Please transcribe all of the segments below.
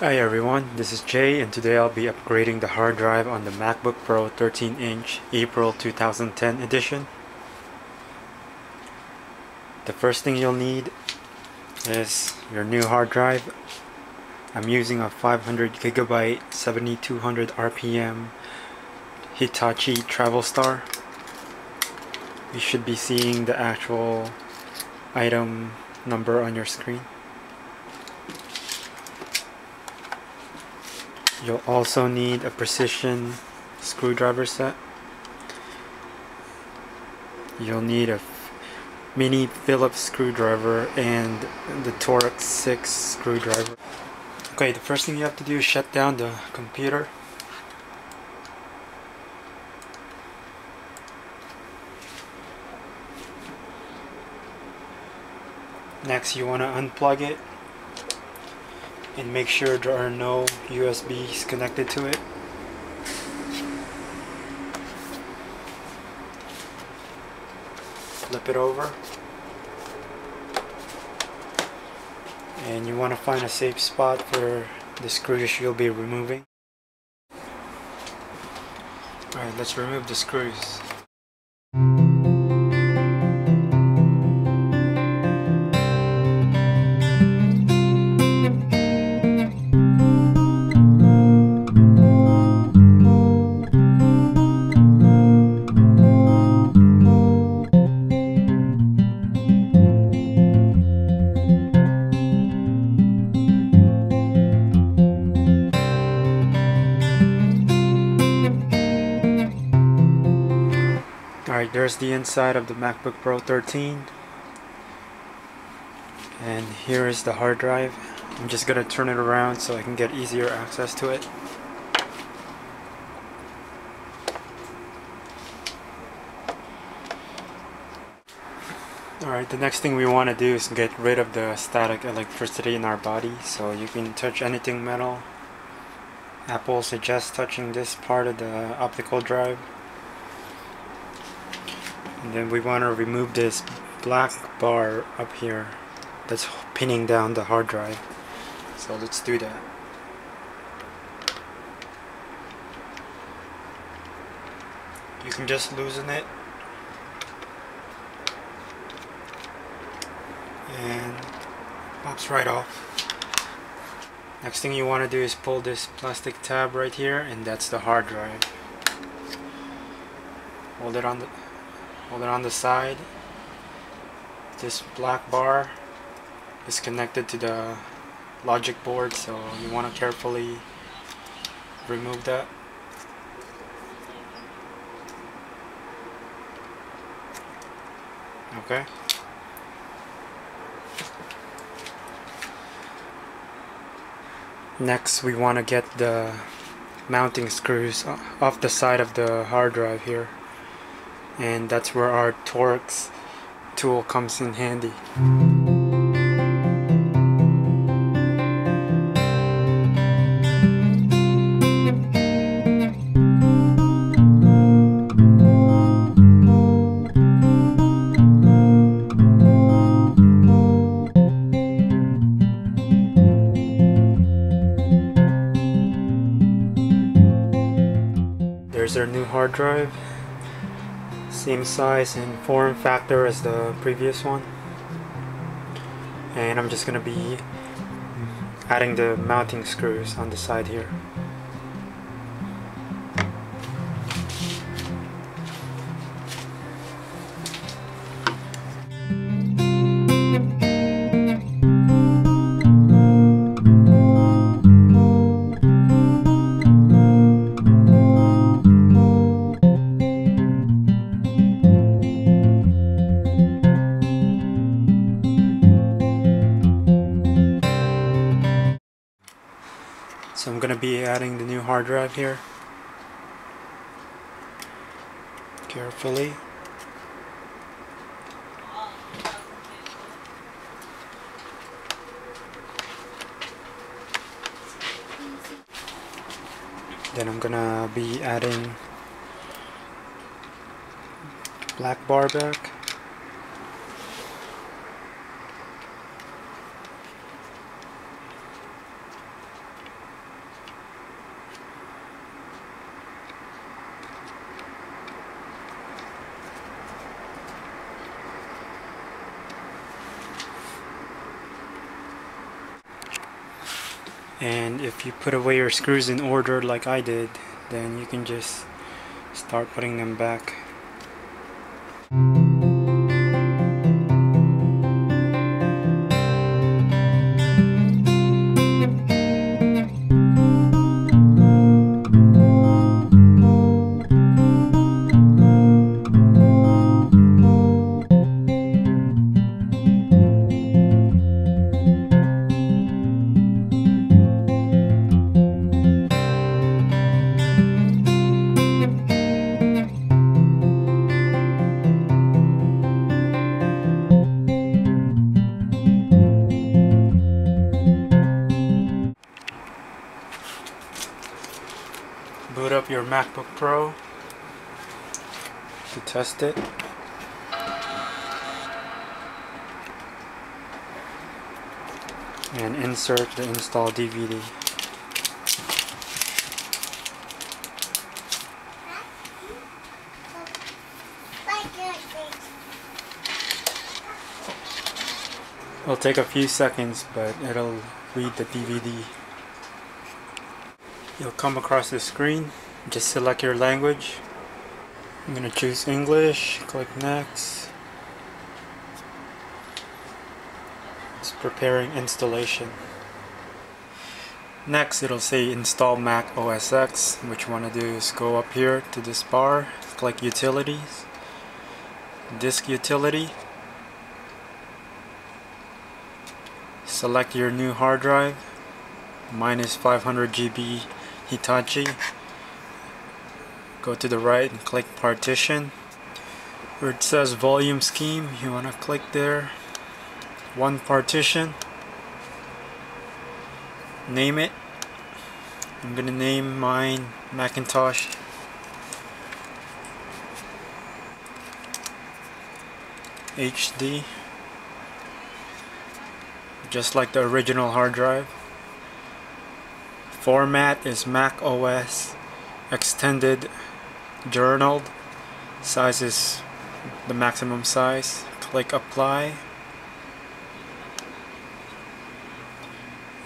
Hi everyone, this is Jay and today I'll be upgrading the hard drive on the MacBook Pro 13 inch April 2010 edition. The first thing you'll need is your new hard drive. I'm using a 500 gigabyte 7200 RPM Hitachi Travelstar. You should be seeing the actual item number on your screen. You'll also need a precision screwdriver set. You'll need a mini Phillips screwdriver and the Torx 6 screwdriver. Okay, the first thing you have to do is shut down the computer. Next you want to unplug it and make sure there are no USBs connected to it. Flip it over. And you want to find a safe spot for the screws you'll be removing. Alright, let's remove the screws. Alright, there's the inside of the MacBook Pro 13. And here is the hard drive. I'm just going to turn it around so I can get easier access to it. Alright, the next thing we want to do is get rid of the static electricity in our body. So you can touch anything metal. Apple suggests touching this part of the optical drive. And then we want to remove this black bar up here that's pinning down the hard drive. So let's do that. You can just loosen it and pops right off. Next thing you want to do is pull this plastic tab right here and that's the hard drive. Hold it on the hold it on the side. This black bar is connected to the logic board so you want to carefully remove that. Okay. Next we want to get the mounting screws off the side of the hard drive here and that's where our Torx tool comes in handy. There's our new hard drive same size and form factor as the previous one. And I'm just gonna be adding the mounting screws on the side here the new hard drive here. Carefully. Then I'm gonna be adding black bar back. And if you put away your screws in order like I did then you can just start putting them back MacBook Pro to test it. And insert the install DVD. It'll take a few seconds, but it'll read the DVD you'll come across the screen just select your language. I'm gonna choose English click next. It's preparing installation. Next it'll say install Mac OS X. What you want to do is go up here to this bar click utilities disk utility. Select your new hard drive minus 500 GB Hitachi go to the right and click partition where it says volume scheme you want to click there one partition name it. I'm gonna name mine Macintosh. HD just like the original hard drive. Format is Mac OS extended journaled. Size is the maximum size. Click apply.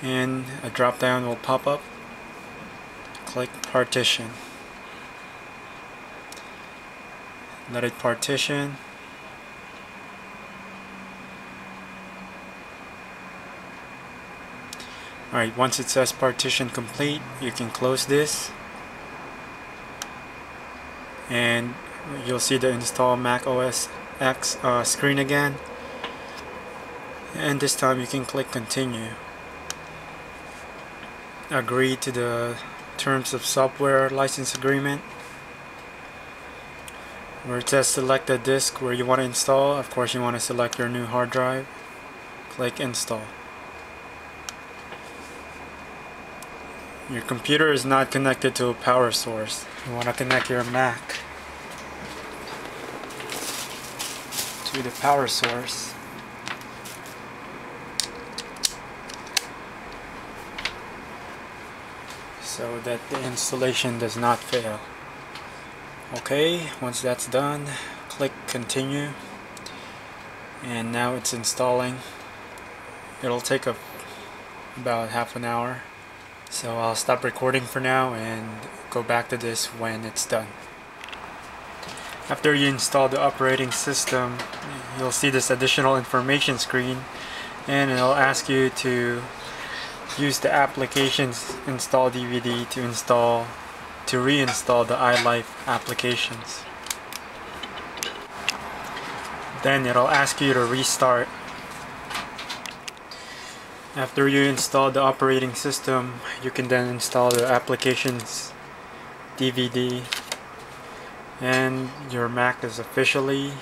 And a drop down will pop up. Click partition. Let it partition. Alright, once it says partition complete, you can close this. And you'll see the install Mac OS X uh, screen again. And this time you can click continue. Agree to the terms of software license agreement. Where it says select the disk where you want to install, of course you want to select your new hard drive. Click install. Your computer is not connected to a power source. You want to connect your Mac to the power source. So that the installation does not fail. Okay, once that's done, click continue. And now it's installing. It'll take a, about half an hour. So I'll stop recording for now and go back to this when it's done. After you install the operating system, you'll see this additional information screen and it'll ask you to use the applications install DVD to install to reinstall the iLife applications. Then it'll ask you to restart after you install the operating system, you can then install the applications DVD and your Mac is officially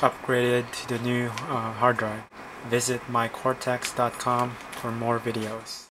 upgraded to the new uh, hard drive. Visit mycortex.com for more videos.